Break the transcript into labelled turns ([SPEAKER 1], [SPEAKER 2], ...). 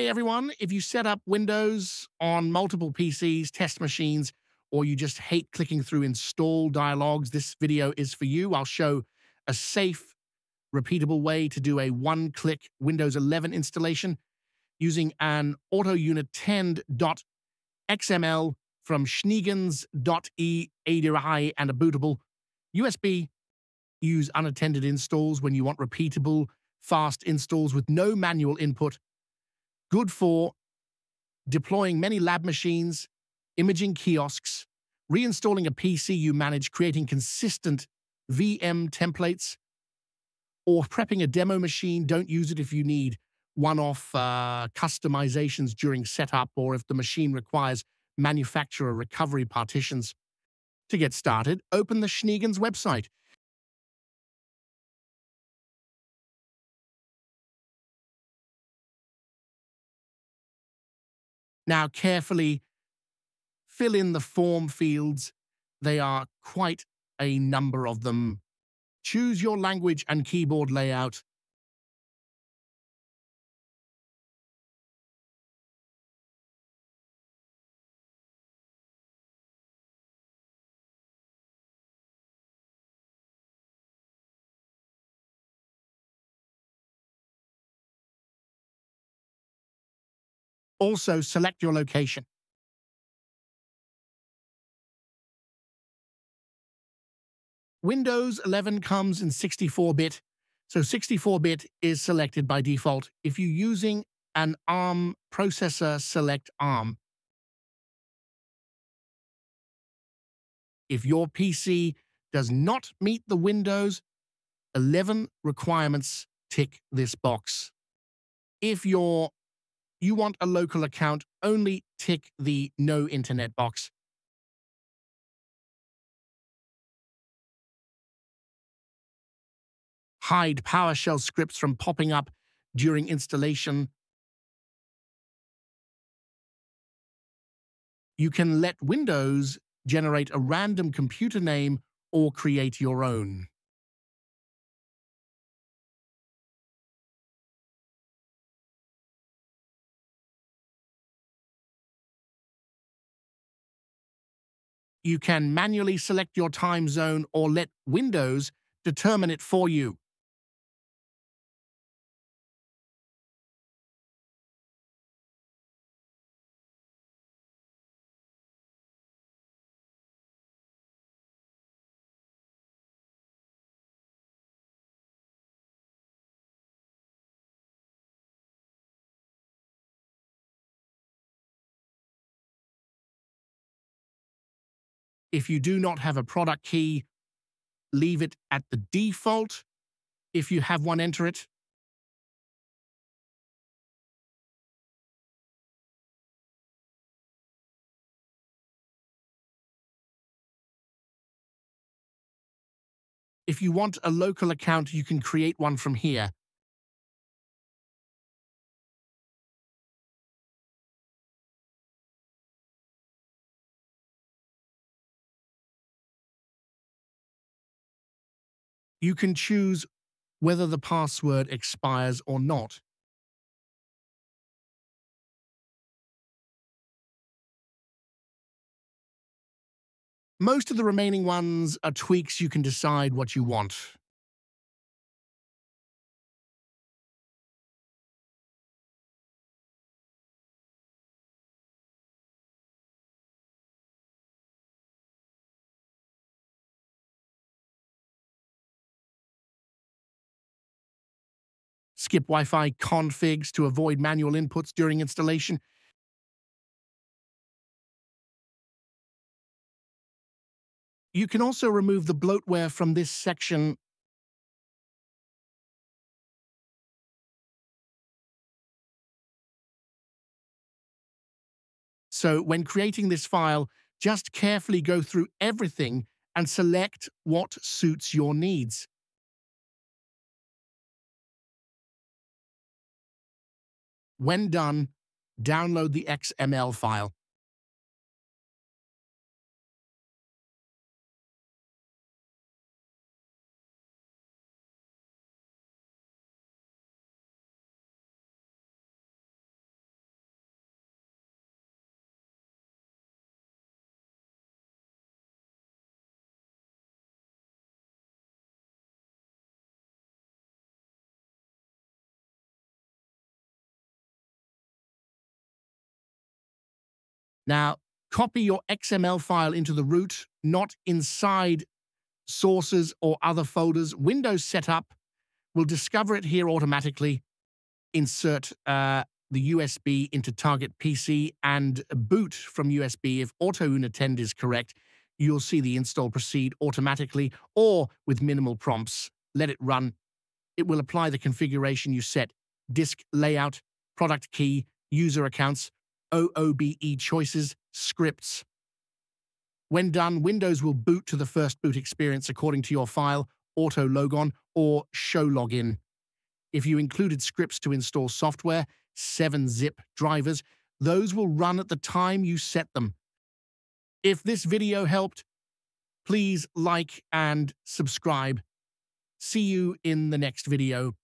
[SPEAKER 1] Hey everyone, if you set up Windows on multiple PCs, test machines, or you just hate clicking through install dialogues, this video is for you. I'll show a safe, repeatable way to do a one-click Windows 11 installation using an AutoUnattend.xml from Schneegans.e ADI and a bootable USB. Use unattended installs when you want repeatable, fast installs with no manual input good for deploying many lab machines, imaging kiosks, reinstalling a PC you manage, creating consistent VM templates, or prepping a demo machine. Don't use it if you need one-off uh, customizations during setup or if the machine requires manufacturer recovery partitions. To get started, open the Schneegans website. Now, carefully fill in the form fields. They are quite a number of them. Choose your language and keyboard layout. Also, select your location. Windows 11 comes in 64-bit, so 64-bit is selected by default. If you're using an ARM processor, select ARM. If your PC does not meet the Windows 11 requirements, tick this box. If your you want a local account, only tick the no internet box. Hide PowerShell scripts from popping up during installation. You can let Windows generate a random computer name or create your own. You can manually select your time zone or let Windows determine it for you. If you do not have a product key, leave it at the default. If you have one, enter it. If you want a local account, you can create one from here. You can choose whether the password expires or not. Most of the remaining ones are tweaks you can decide what you want. Skip Wi-Fi configs to avoid manual inputs during installation. You can also remove the bloatware from this section So when creating this file, just carefully go through everything and select what suits your needs. When done, download the XML file. Now, copy your XML file into the root, not inside sources or other folders. Windows Setup will discover it here automatically. Insert uh, the USB into target PC and boot from USB if Auto Unattend is correct. You'll see the install proceed automatically or with minimal prompts. Let it run. It will apply the configuration you set disk layout, product key, user accounts, OOBE choices, scripts. When done, Windows will boot to the first boot experience according to your file, auto logon, or show login. If you included scripts to install software, 7-zip drivers, those will run at the time you set them. If this video helped, please like and subscribe. See you in the next video.